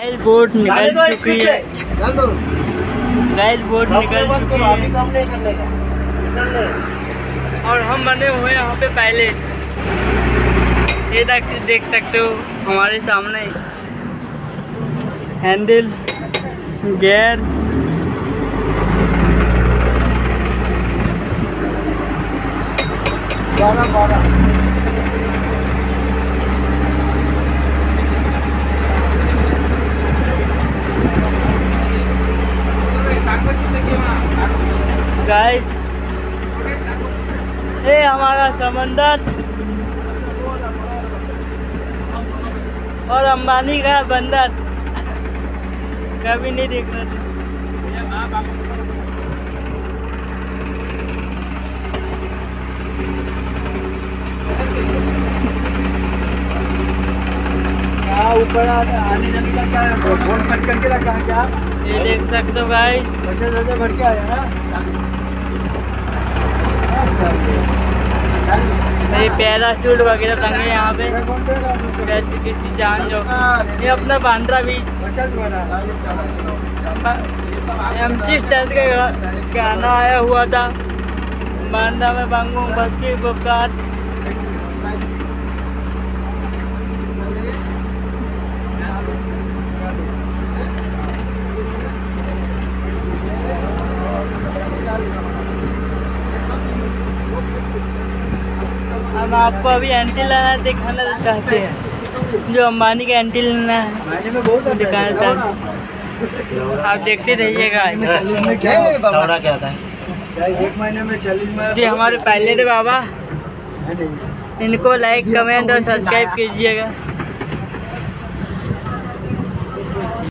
Guys boat निकल चुकी है। गाइस बोट निकल चुकी है। और हम बने हुए यहाँ पे पहले। ये तक देख सकते हो हमारे सामने। हैंडल गेयर बारह बारह। गाइस ये हमारा समंदर। और अंबानी का बंदर। कभी नहीं देखना थे। क्या ऊपर आने जाने का क्या है? फ़ोन कट करके रखा है क्या? ये देख सकते हो गाइस सचे सचे भर के आया ना? ये पैराशूट वगैरह टंगे यहाँ पे। जैसे किसी जान जो ये अपना Bandra beach M C Stan का गाना आया हुआ था बांद्रा में बांगू बस की बुकार हम आपको अभी एंटी लाना दिखाना चाहते हैं। जो अंबानी का एंटी लाना है। दिखाना चाहते हैं आप देखते रहिएगा। जी हमारे पायलट बाबा। इनको लाइक कमेंट और सब्सक्राइब कीजिएगा।